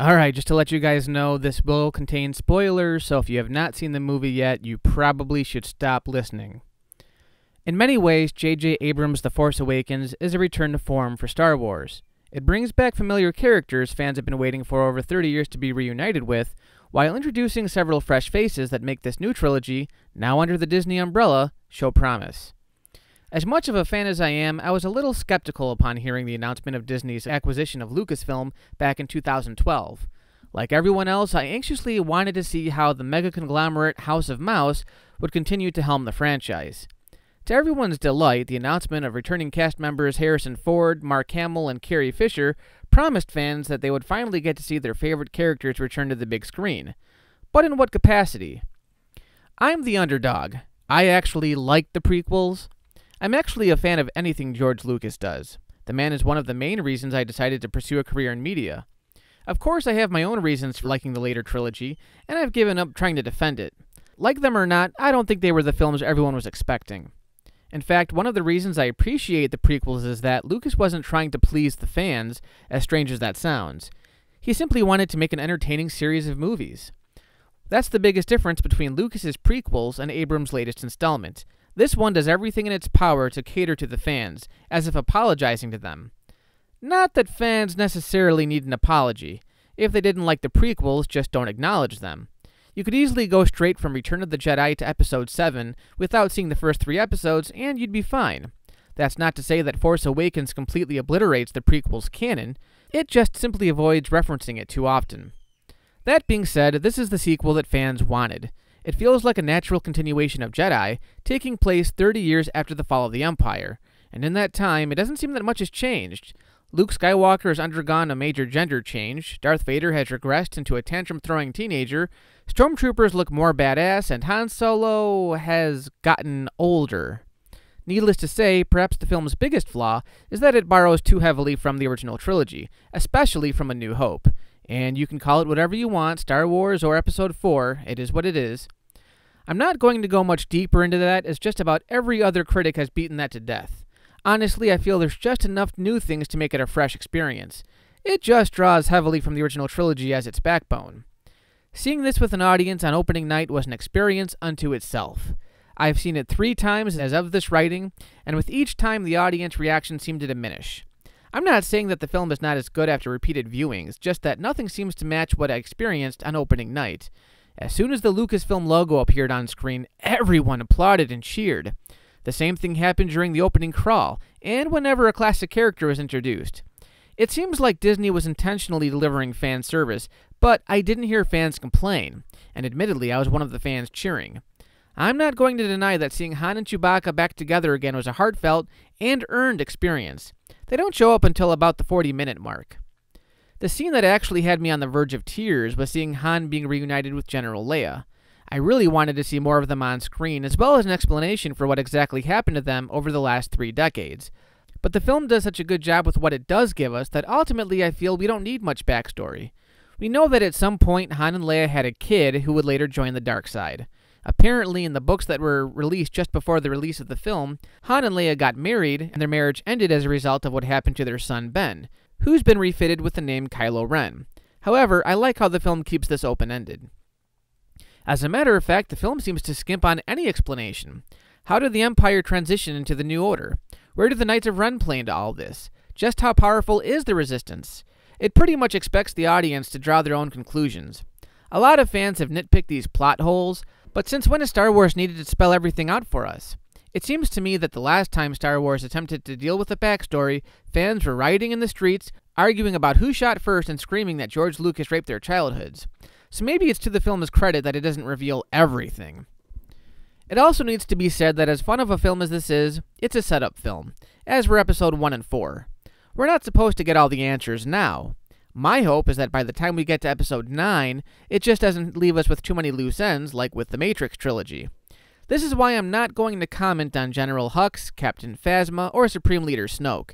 Alright, just to let you guys know, this will contain spoilers, so if you have not seen the movie yet, you probably should stop listening. In many ways, J.J. Abrams' The Force Awakens is a return to form for Star Wars. It brings back familiar characters fans have been waiting for over 30 years to be reunited with, while introducing several fresh faces that make this new trilogy, now under the Disney umbrella, show promise. As much of a fan as I am, I was a little skeptical upon hearing the announcement of Disney's acquisition of Lucasfilm back in 2012. Like everyone else, I anxiously wanted to see how the mega conglomerate House of Mouse would continue to helm the franchise. To everyone's delight, the announcement of returning cast members Harrison Ford, Mark Hamill, and Carrie Fisher promised fans that they would finally get to see their favorite characters return to the big screen. But in what capacity? I'm the underdog. I actually liked the prequels. I'm actually a fan of anything George Lucas does. The man is one of the main reasons I decided to pursue a career in media. Of course, I have my own reasons for liking the later trilogy, and I've given up trying to defend it. Like them or not, I don't think they were the films everyone was expecting. In fact, one of the reasons I appreciate the prequels is that Lucas wasn't trying to please the fans, as strange as that sounds. He simply wanted to make an entertaining series of movies. That's the biggest difference between Lucas's prequels and Abrams' latest installment. This one does everything in its power to cater to the fans, as if apologizing to them. Not that fans necessarily need an apology. If they didn't like the prequels, just don't acknowledge them. You could easily go straight from Return of the Jedi to Episode 7 without seeing the first three episodes, and you'd be fine. That's not to say that Force Awakens completely obliterates the prequel's canon, it just simply avoids referencing it too often. That being said, this is the sequel that fans wanted. It feels like a natural continuation of Jedi, taking place 30 years after the fall of the Empire, and in that time, it doesn't seem that much has changed. Luke Skywalker has undergone a major gender change, Darth Vader has regressed into a tantrum throwing teenager, Stormtroopers look more badass, and Han Solo has gotten older. Needless to say, perhaps the film's biggest flaw is that it borrows too heavily from the original trilogy, especially from A New Hope. And you can call it whatever you want Star Wars or Episode 4, it is what it is. I'm not going to go much deeper into that, as just about every other critic has beaten that to death. Honestly, I feel there's just enough new things to make it a fresh experience. It just draws heavily from the original trilogy as its backbone. Seeing this with an audience on opening night was an experience unto itself. I've seen it three times as of this writing, and with each time the audience reaction seemed to diminish. I'm not saying that the film is not as good after repeated viewings, just that nothing seems to match what I experienced on opening night. As soon as the Lucasfilm logo appeared on screen, everyone applauded and cheered. The same thing happened during the opening crawl, and whenever a classic character was introduced. It seems like Disney was intentionally delivering fan service, but I didn't hear fans complain, and admittedly, I was one of the fans cheering. I'm not going to deny that seeing Han and Chewbacca back together again was a heartfelt and earned experience. They don't show up until about the 40 minute mark. The scene that actually had me on the verge of tears was seeing Han being reunited with General Leia. I really wanted to see more of them on screen, as well as an explanation for what exactly happened to them over the last three decades. But the film does such a good job with what it does give us that ultimately I feel we don't need much backstory. We know that at some point Han and Leia had a kid who would later join the dark side. Apparently, in the books that were released just before the release of the film, Han and Leia got married, and their marriage ended as a result of what happened to their son Ben, who's been refitted with the name Kylo Ren. However, I like how the film keeps this open ended. As a matter of fact, the film seems to skimp on any explanation. How did the Empire transition into the New Order? Where did the Knights of Ren play into all this? Just how powerful is the Resistance? It pretty much expects the audience to draw their own conclusions. A lot of fans have nitpicked these plot holes, but since when has Star Wars needed to spell everything out for us? It seems to me that the last time Star Wars attempted to deal with a backstory, fans were rioting in the streets, arguing about who shot first, and screaming that George Lucas raped their childhoods. So maybe it's to the film's credit that it doesn't reveal everything. It also needs to be said that as fun of a film as this is, it's a setup film, as were episode 1 and 4. We're not supposed to get all the answers now. My hope is that by the time we get to episode 9, it just doesn't leave us with too many loose ends like with the Matrix trilogy. This is why I'm not going to comment on General Hux, Captain Phasma, or Supreme Leader Snoke.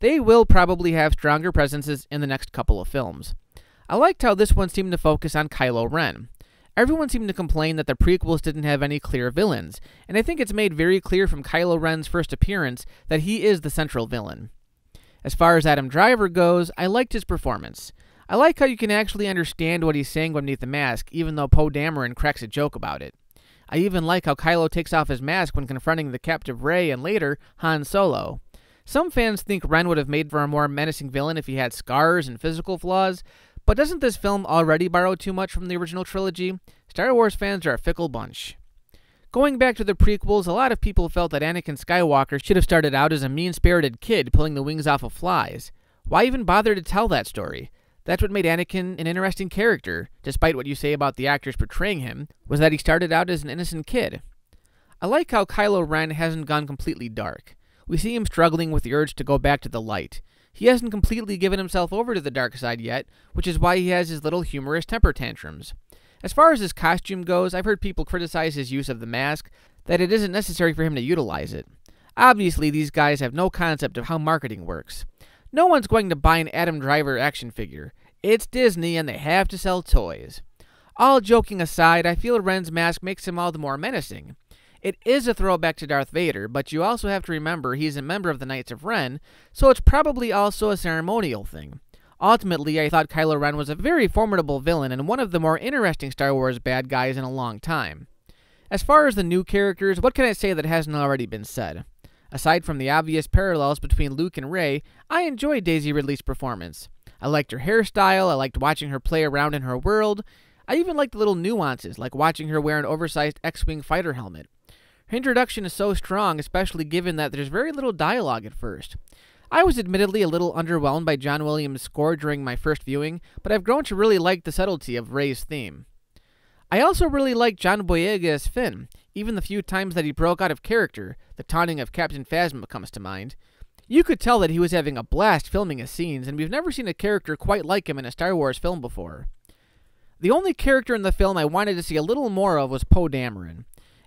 They will probably have stronger presences in the next couple of films. I liked how this one seemed to focus on Kylo Ren. Everyone seemed to complain that the prequels didn't have any clear villains, and I think it's made very clear from Kylo Ren's first appearance that he is the central villain. As far as Adam Driver goes, I liked his performance. I like how you can actually understand what he's saying beneath the mask, even though Poe Dameron cracks a joke about it. I even like how Kylo takes off his mask when confronting the captive Rey and later Han Solo. Some fans think Ren would have made for a more menacing villain if he had scars and physical flaws, but doesn't this film already borrow too much from the original trilogy? Star Wars fans are a fickle bunch. Going back to the prequels, a lot of people felt that Anakin Skywalker should have started out as a mean spirited kid pulling the wings off of flies. Why even bother to tell that story? That's what made Anakin an interesting character, despite what you say about the actors portraying him, was that he started out as an innocent kid. I like how Kylo Ren hasn't gone completely dark. We see him struggling with the urge to go back to the light. He hasn't completely given himself over to the dark side yet, which is why he has his little humorous temper tantrums. As far as his costume goes, I've heard people criticize his use of the mask, that it isn't necessary for him to utilize it. Obviously, these guys have no concept of how marketing works. No one's going to buy an Adam Driver action figure. It's Disney and they have to sell toys. All joking aside, I feel Ren's mask makes him all the more menacing. It is a throwback to Darth Vader, but you also have to remember he's a member of the Knights of Ren, so it's probably also a ceremonial thing. Ultimately, I thought Kylo Ren was a very formidable villain and one of the more interesting Star Wars bad guys in a long time. As far as the new characters, what can I say that hasn't already been said? Aside from the obvious parallels between Luke and Rey, I enjoyed Daisy Ridley's performance. I liked her hairstyle, I liked watching her play around in her world. I even liked the little nuances, like watching her wear an oversized X Wing fighter helmet. Her introduction is so strong, especially given that there's very little dialogue at first. I was admittedly a little underwhelmed by John Williams' score during my first viewing, but I've grown to really like the subtlety of Rey's theme. I also really liked John Boyega as Finn, even the few times that he broke out of character, the taunting of Captain Phasma comes to mind. You could tell that he was having a blast filming his scenes, and we've never seen a character quite like him in a Star Wars film before. The only character in the film I wanted to see a little more of was Poe Dameron.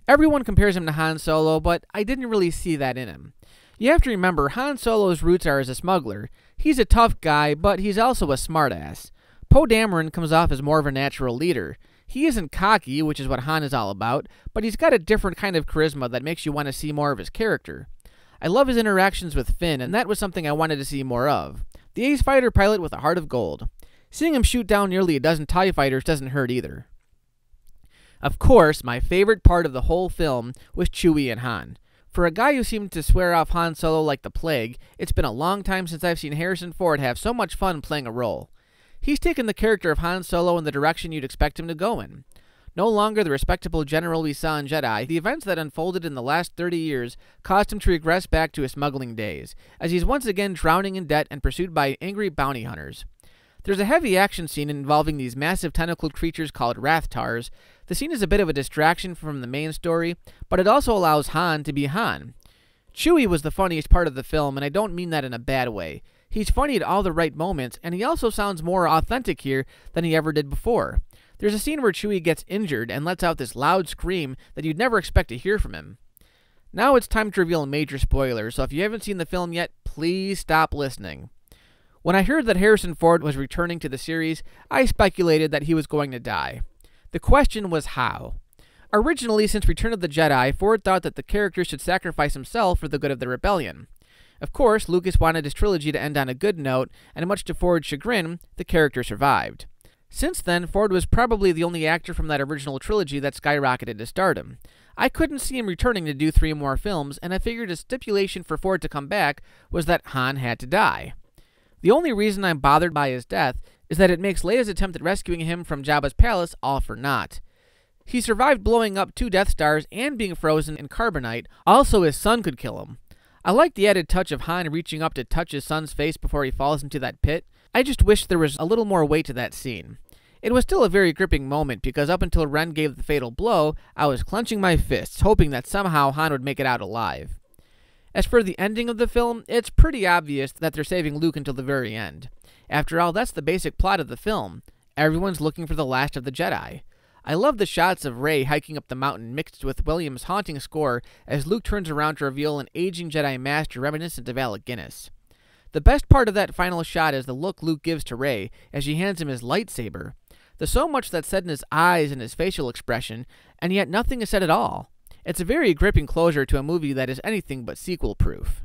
Everyone compares him to Han Solo, but I didn't really see that in him. You have to remember, Han Solo's roots are as a smuggler. He's a tough guy, but he's also a smartass. Poe Dameron comes off as more of a natural leader. He isn't cocky, which is what Han is all about, but he's got a different kind of charisma that makes you want to see more of his character. I love his interactions with Finn, and that was something I wanted to see more of. The ace fighter pilot with a heart of gold. Seeing him shoot down nearly a dozen TIE fighters doesn't hurt either. Of course, my favorite part of the whole film was Chewie and Han. For a guy who seemed to swear off Han Solo like the plague, it's been a long time since I've seen Harrison Ford have so much fun playing a role. He's taken the character of Han Solo in the direction you'd expect him to go in. No longer the respectable general we saw in Jedi, the events that unfolded in the last 30 years caused him to regress back to his smuggling days, as he's once again drowning in debt and pursued by angry bounty hunters. There's a heavy action scene involving these massive tentacled creatures called Rathtars. The scene is a bit of a distraction from the main story, but it also allows Han to be Han. Chewie was the funniest part of the film, and I don't mean that in a bad way. He's funny at all the right moments, and he also sounds more authentic here than he ever did before. There's a scene where Chewie gets injured and lets out this loud scream that you'd never expect to hear from him. Now it's time to reveal a major spoilers, so if you haven't seen the film yet, please stop listening. When I heard that Harrison Ford was returning to the series, I speculated that he was going to die. The question was how. Originally, since Return of the Jedi, Ford thought that the character should sacrifice himself for the good of the rebellion. Of course, Lucas wanted his trilogy to end on a good note, and much to Ford's chagrin, the character survived. Since then, Ford was probably the only actor from that original trilogy that skyrocketed to stardom. I couldn't see him returning to do three more films, and I figured a stipulation for Ford to come back was that Han had to die. The only reason I'm bothered by his death is that it makes Leia's attempt at rescuing him from Jabba's palace all for naught. He survived blowing up two Death Stars and being frozen in carbonite, also his son could kill him. I like the added touch of Han reaching up to touch his son's face before he falls into that pit. I just wish there was a little more weight to that scene. It was still a very gripping moment because up until Ren gave the fatal blow, I was clenching my fists, hoping that somehow Han would make it out alive. As for the ending of the film, it's pretty obvious that they're saving Luke until the very end. After all, that's the basic plot of the film. Everyone's looking for the last of the Jedi. I love the shots of Rey hiking up the mountain mixed with Williams' haunting score as Luke turns around to reveal an aging Jedi Master reminiscent of Alec Guinness. The best part of that final shot is the look Luke gives to Rey as she hands him his lightsaber. There's so much that's said in his eyes and his facial expression, and yet nothing is said at all. It's a very gripping closure to a movie that is anything but sequel proof.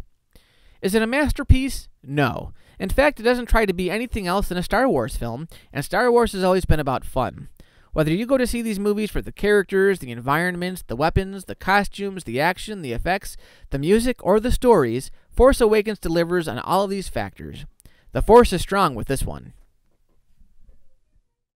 Is it a masterpiece? No. In fact, it doesn't try to be anything else than a Star Wars film, and Star Wars has always been about fun. Whether you go to see these movies for the characters, the environments, the weapons, the costumes, the action, the effects, the music, or the stories, Force Awakens delivers on all of these factors. The Force is strong with this one.